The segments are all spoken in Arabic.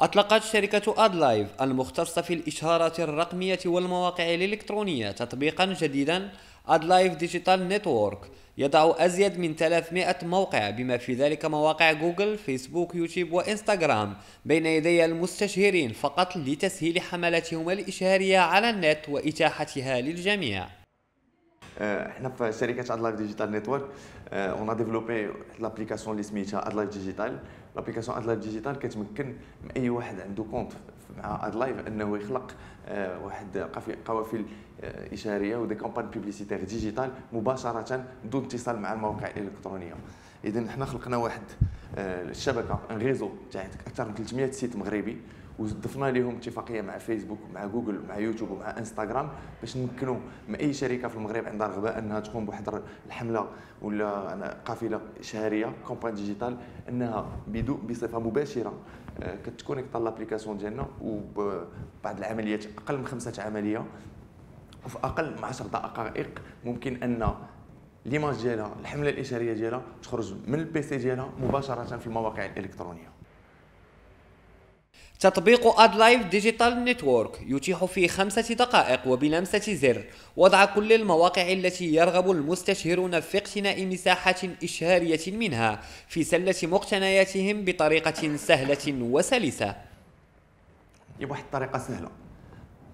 أطلقت شركة أدلايف المختصة في الإشهارات الرقمية والمواقع الإلكترونية تطبيقا جديدا. أدلايف digital network يضع أزيد من 300 موقع بما في ذلك مواقع جوجل فيسبوك يوتيوب وإنستغرام بين يدي المستشهرين فقط لتسهيل حملاتهم الإشهارية على النت وإتاحتها للجميع. إحنا في شركة ادلايف digital network on a développé l'application اللي سميتها ادلايف digital l'application ادلايف digital كتمكن من أي واحد عنده compte مع ادلايف أنه يخلق آه، واحد قوافل آه، إشهارية و des campagnes publicitaires digitales مباشرة بدون اتصال مع المواقع الالكترونيه اذا حنا خلقنا واحد آه، الشبكة un réseau تاع أكثر من 300 site مغربي. وضفنا لهم اتفاقية مع فيسبوك مع جوجل مع يوتيوب ومع إنستغرام باش نمكنوا من أي شركة في المغرب عندها رغبه أنها تقوم بواحد الحملة ولا قافلة إشهارية campagne digitale أنها بصفة مباشرة آه، كتconnecta l'application ديالنا وبعد العمليات أقل من خمسة عملية وفي أقل من 10 دقائق ممكن أن l'image ديالها الحملة الإشهارية ديالها تخرج من ال PC ديالها مباشرة في المواقع الإلكترونية. تطبيق أدلايف digital network يتيح في خمسة دقائق وبلمسة زر. وضع كل المواقع التي يرغب المستشهرون في اقتناء مساحة إشهارية منها في سلة مقتنياتهم بطريقة سهلة وسلسة. بواحد الطريقة سهلة.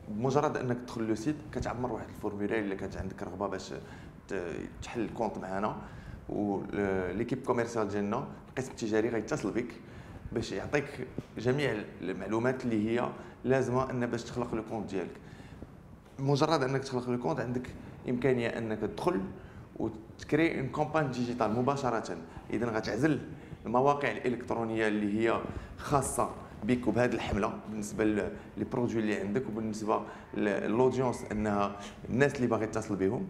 بمجرد إنك تدخل le site كتعمر واحد ال formulaire إلا كانت عندك رغبة باش تحل ال compte معنا و l'équipe commerciale ديالنا القسم التجاري غيتصل بك. باش يعطيك جميع المعلومات اللي هي لازمة أن باش تخلق le compte ديالك. مجرد أنك تخلق le compte عندك إمكانية أنك تدخل وتcréer une campagne digitale مباشرة. اذا غتعزل المواقع الإلكترونية اللي هي خاصة بك وبهذه الحملة بالنسبة les produits اللي عندك وبالنسبة ل l'audience أنها الناس اللي باغي يتصل بهم.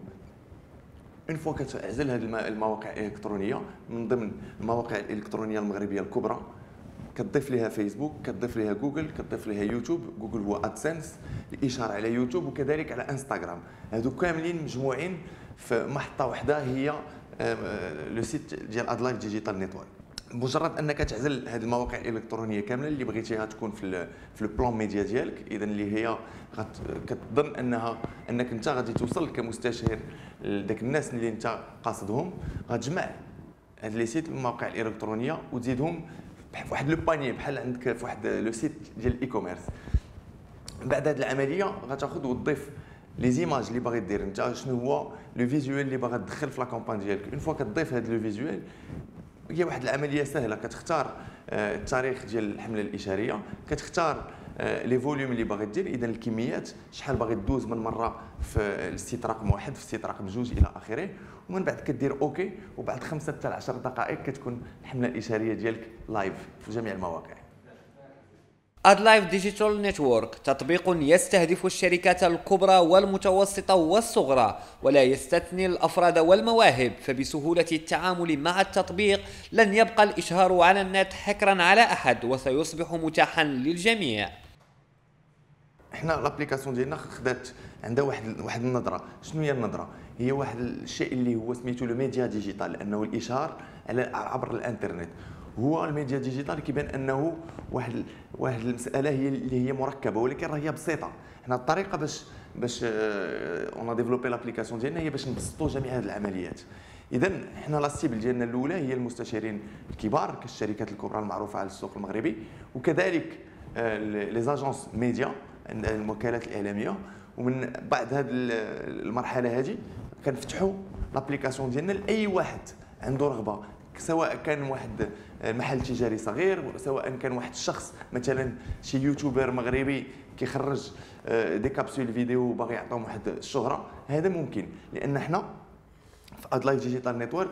une fois كتعزل هذه المواقع الإلكترونية من ضمن المواقع الإلكترونية المغربية الكبرى كتضيف لها فيسبوك كتضيف لها جوجل كتضيف لها يوتيوب. جوجل هو AdSense الاشهار على يوتيوب وكذلك على انستغرام هادو كاملين مجموعين في محطة واحدة هي le site ديال ادلايف digital network مجرد أنك تعزل هذه المواقع الإلكترونية كاملة اللي بغيتيها تكون في في ال plan média ديالك اذا اللي هي كتظن أنها أنك أنت غادي توصل كمستشهر لذاك الناس اللي أنت قاصدهم. غتجمع هاد les sites المواقع الإلكترونية وتزيدهم في واحد le panier بحال عندك في واحد le site ديال ال e-commerce بعد هذه العملية غتاخذ وتضيف les images اللي باغي دير. انت شنو هو le visuel اللي باغا تدخل في la campagne ديالك؟ une fois كتضيف هذا le visuel هي واحد العملية سهلة. كتختار آه، التاريخ ديال الحملة الإشهارية. كتختار les volumes اللي باغي دير اذا الكميات شحال باغي دوز من مرة في ال site رقم واحد في ال site رقم جوج إلى آخره. ومن بعد كدير OK وبعد خمسة حتى 10 دقائق كتكون الحملة الإشهارية ديالك live في جميع المواقع. أدلايف digital network تطبيق يستهدف الشركات الكبرى والمتوسطة والصغرى ولا يستثني الأفراد والمواهب. فبسهولة التعامل مع التطبيق لن يبقى الإشهار على النت حكرا على أحد وسيصبح متاحا للجميع. إحنا l'application ديالنا خدات عندها واحد واحد النظرة. شنو هي النظرة؟ هي واحد الشيء اللي هو سميتو le média digital لأنه الإشهار على عبر الإنترنت. هو ال média digital كيبان أنه واحد واحد المسألة هي اللي هي مركبة ولكن راه هي بسيطة. حنا الطريقة باش باش on a développé l'application ديالنا هي باش نبسطوا جميع هذه العمليات. اذا حنا la cible ديالنا الأولى هي المستشهرين الكبار كالشركات الكبرى المعروفة على السوق المغربي وكذلك les agences média الوكالات الإعلامية. ومن بعد هذه المرحلة هذه كنفتحوا l'application ديالنا لأي واحد عنده رغبة سواء كان واحد محل تجاري صغير سواء كان واحد الشخص مثلا شي يوتيوبر مغربي كيخرج آه، des capsules vidéo باغي يعطيهم واحد الشهرة هذا ممكن. لأن حنا في AdLive Digital Network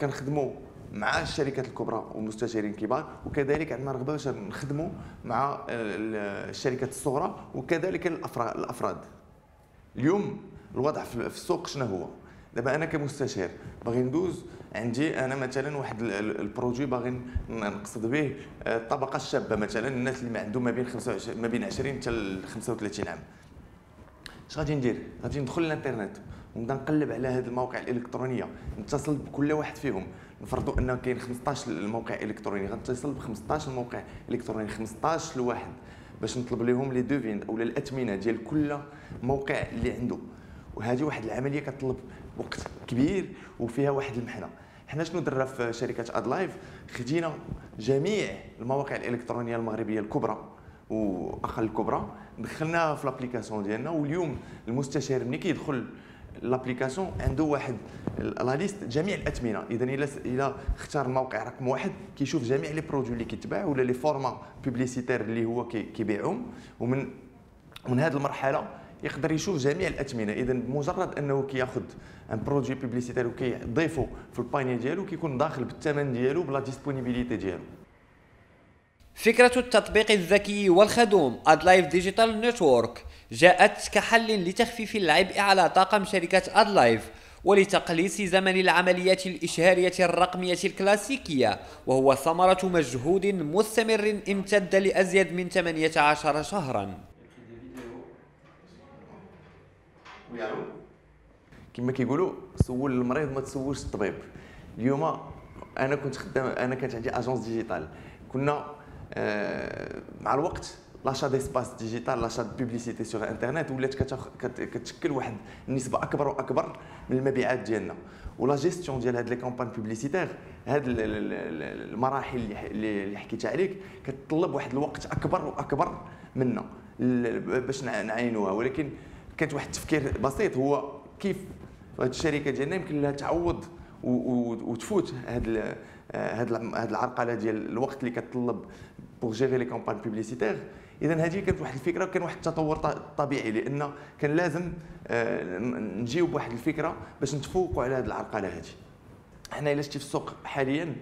كنخدموا مع الشركات الكبرى والمستشارين الكبار وكذلك عندنا رغبة باش نخدموا مع الشركات الصغرى وكذلك الأفراد. اليوم الوضع في السوق شنو هو؟ دابا أنا كمستشار باغي ندوز عندي أنا مثلا واحد البروجي باغي نقصد به آه، الطبقة الشابة مثلا الناس اللي عندهم ما بين 25 ما بين 20 حتى 35 عام. اش غادي ندير؟ غادي ندخل للانترنت ونبدا نقلب على هذه المواقع الإلكترونية نتصل بكل واحد فيهم. نفرضوا ان كاين 15 الموقع إلكتروني غنتصل ب 15 موقع إلكتروني 15 لواحد باش نطلب لهم لي دوفين أو الاثمنه ديال كل موقع اللي عنده. وهذه واحد العملية كتطلب وقت كبير وفيها واحد المحنة. حنا شنو درنا في شركة اد لايف خدينا جميع المواقع الإلكترونية المغربية الكبرى وأقل الكبرى دخلناها في l'application ديالنا واليوم المستشهر ملي كيدخل l'application عنده واحد. la liste جميع الاثمنه اذا إلا إلا اختار الموقع رقم واحد كيشوف جميع les produits اللي كيتباع ولا les formats publicitaires اللي هو كيبيعهم. ومن من هذه المرحلة يقدر يشوف جميع الاثمنه اذا بمجرد أنه كياخذ un produit publicitaire وكيضيفو في ال panier ديالو كيكون داخل بالثمن ديالو ب la disponibilité ديالو. فكرة التطبيق الذكي والخدوم AdLive Digital Network جاءت كحل لتخفيف العبء على طاقم شركة AdLive ولتقليص زمن العمليات الإشهارية الرقمية الكلاسيكية وهو ثمرة مجهود مستمر امتد لأزيد من 18 شهرا. كما كيقولوا سول المريض ما تسولش الطبيب. اليوم أنا كنت خدام أنا كانت عندي agence digitale. كنا آه، مع الوقت l'achat d'espace digital l'achat publicité sur Internet ولات كتشكل واحد النسبة اكبر واكبر من المبيعات ديالنا ولا جيستيون ديال هاد les campagnes publicitaires هاد المراحل اللي حكيت عليك كتطلب واحد الوقت اكبر واكبر منا باش نعينوها ولكن كانت واحد التفكير بسيط هو كيف هاد الشركة ديالنا يمكن لها تعوض وتفوت هاد هاد العرقله ديال الوقت اللي كتطلب pour gérer les campagnes publicitaires اذا هذه كانت واحد الفكرة كان واحد التطور طبيعي لأن كان لازم آه، نجيو بواحد الفكرة باش نتفوقوا على هذه العرقلة هذه حنا إلا شتي في السوق حاليا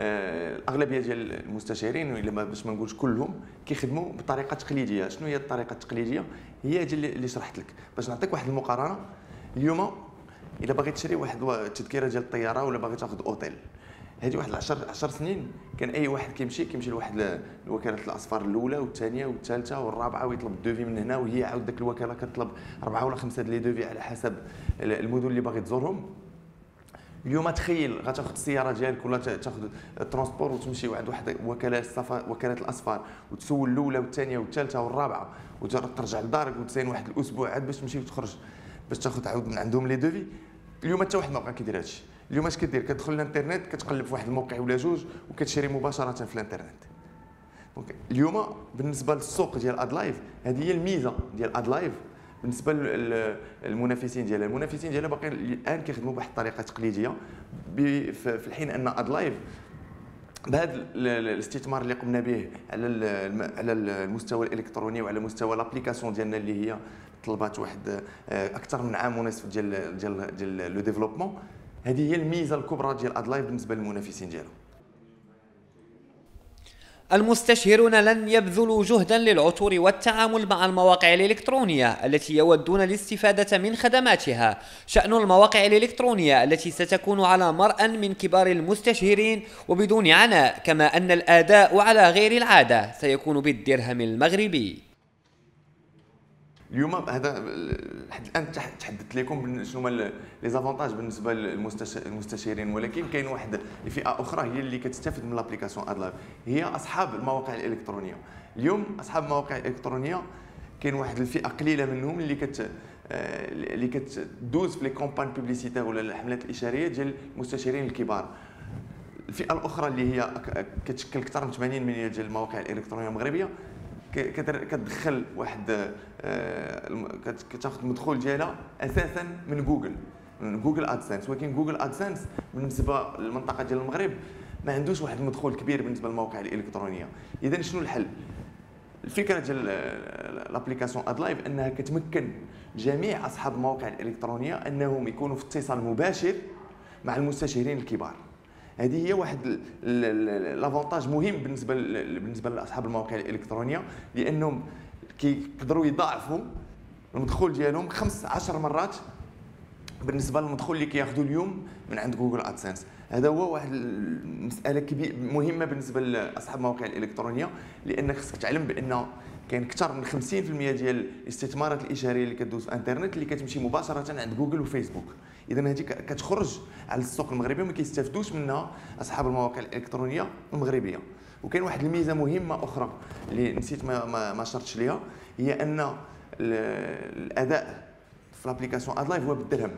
آه، الاغلبيه ديال المستشهرين الا باش ما نقولش كلهم كيخدموا بطريقة تقليدية. شنو هي الطريقة التقليدية؟ هي ديال اللي شرحت لك. باش نعطيك واحد المقارنة اليوم إلا باغي تشري واحد التذكره ديال الطيارة ولا باغي تاخذ أوتيل هذه واحد 10 10 سنين. كان أي واحد كيمشي كيمشي لواحد الوكاله الأسفار الأولى والثانية والثالثة والرابعة ويطلب ال devis من هنا وهي عاود ديك الوكالة كتطلب أربعة ولا خمسة les devis على حسب المدن اللي باغي تزورهم. اليوم تخيل غتاخذ السيارة ديالك ولا تاخذ ال transport وتمشي واحد واحد وكالة السفر وكالة الأسفار وتسول الأولى والثانية والثالثة والرابعة وترجع لدارك وتسنى واحد الأسبوع عاد باش تمشي وتخرج باش تاخذ عاود من عندهم les devis. اليوم حتى واحد ما بقى كيدير هادشي. اليوم اش كدير؟ كتدخل الانترنت كتقلب في واحد الموقع ولا جوج وكتشري مباشرة في الانترنت. donc اليوم بالنسبة للسوق ديال AdLive هذه هي الميزة ديال AdLive بالنسبة للمنافسين ديالها. المنافسين ديالها باقيين الآن كيخدموا بواحد الطريقة تقليدية. في الحين أن AdLive بهذا الاستثمار اللي قمنا به على على المستوى الإلكتروني وعلى مستوى l'application ديالنا اللي هي طلبات واحد آه، أكثر من عام ونصف ديال ديال ديال le développement. هذه هي الميزة الكبرى ديال AdLive بالنسبة للمنافسين ديالو المستشهرون لن يبذلوا جهدا للعثور والتعامل مع المواقع الإلكترونية التي يودون الاستفادة من خدماتها. شأن المواقع الإلكترونية التي ستكون على مرأى من كبار المستشهرين وبدون عناء كما أن الأداء على غير العادة سيكون بالدرهم المغربي. اليوم هذا لحد الآن تحدثت لكم شنو هما les avantages بالنسبة للمستشهرين ولكن كاين واحد الفئه أخرى هي اللي كتستافد من l'application AdLive هي أصحاب المواقع الإلكترونية. اليوم أصحاب المواقع الإلكترونية كاين واحد الفئة قليلة منهم اللي كت اللي كتدوز في les campagnes publicitaires ولا الحملات الإشهارية ديال المستشهرين الكبار. الفئة الأخرى اللي هي كتشكل أكثر من 80% ديال المواقع الإلكترونية المغربية كتدخل واحد آه، كتاخذ المدخول ديالها أساسا من جوجل من Google AdSense ولكن Google AdSense بالنسبة للمنطقة ديال المغرب ما عندوش واحد المدخول كبير بالنسبة للمواقع الإلكترونية. اذا شنو الحل؟ الفكرة ديال l'application AdLive أنها كتمكن جميع أصحاب المواقع الإلكترونية أنهم يكونوا في اتصال مباشر مع المستشهرين الكبار. هذه هي واحد l'avantage مهم بالنسبة بالنسبة لأصحاب المواقع الإلكترونية لأنهم كيقدروا يضاعفوا المدخول ديالهم خمس عشر مرات بالنسبة للمدخول اللي كياخذوا اليوم من عند Google AdSense هذا هو واحد المسألة كبيره مهمة بالنسبة لأصحاب المواقع الإلكترونية لأن خصك تعلم بأن كاين أكثر من 50% ديال الاستثمارات الإشهارية اللي كدوز في الإنترنت اللي كتمشي مباشرة عند جوجل وفيسبوك. اذا هذه كتخرج على السوق المغربي وما كيستافدوش منها أصحاب المواقع الإلكترونية المغربية. وكاين واحد الميزة مهمة أخرى اللي نسيت ما ما, ما شرتش ليها هي أن الأداء في l'application AdLive هو بالدرهم.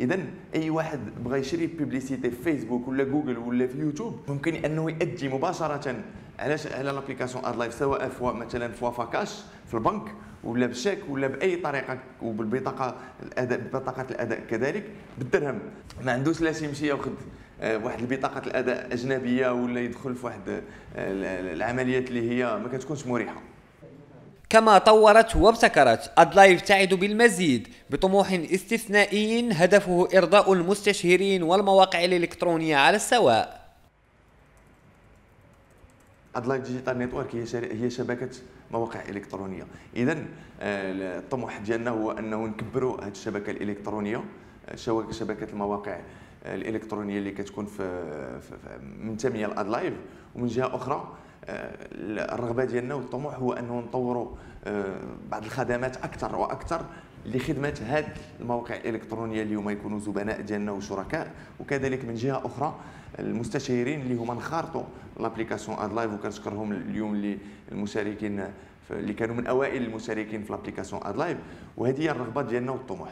اذا أي واحد بغى يشري publicité في فيسبوك ولا جوجل ولا في يوتيوب ممكن أنه يأدي مباشرة علاش على l'application AdLive سواء في مثلا في Wafacash في البنك ولا بالشيك ولا بأي طريقة وبالبطاقة الاداء بطاقة الأداء كذلك بالدرهم. ما عندوش لاش يمشي ياخذ آه، واحد البطاقة الأداء أجنبية ولا يدخل في واحد آه، العمليات اللي هي ما كتكونش مريحة. كما طورت وابتكرت أدلايف تعد بالمزيد بطموح استثنائي هدفه إرضاء المستشهرين والمواقع الإلكترونية على السواء. AdLive Digital Network هي هي شبكة مواقع إلكترونية. إذا آه، الطموح ديالنا هو أنه نكبروا هذه الشبكة الإلكترونية شبكة المواقع الإلكترونية اللي كتكون في منتمية ل AdLive ومن جهة أخرى الرغبة ديالنا والطموح هو أنه نطوروا آه، بعض الخدمات أكثر وأكثر لخدمة هذه المواقع الالكترونيه اللي هما يكونوا زبناء ديالنا وشركاء وكذلك من جهة أخرى المستشهرين اللي هما انخرطوا l'application AdLive وكنشكرهم اليوم اللي المشاركين اللي كانوا من أوائل المشاركين في l'application AdLive. وهذه هي الرغبة ديالنا والطموح.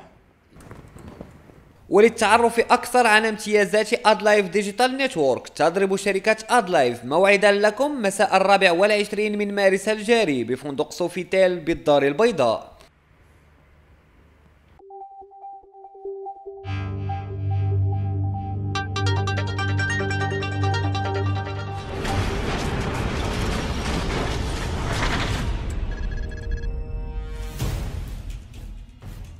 وللتعرف أكثر عن امتيازات AdLive Digital Network تضرب شركة AdLive موعدا لكم مساء الرابع والعشرين من مارس الجاري بفندق سوفيتيل بالدار البيضاء.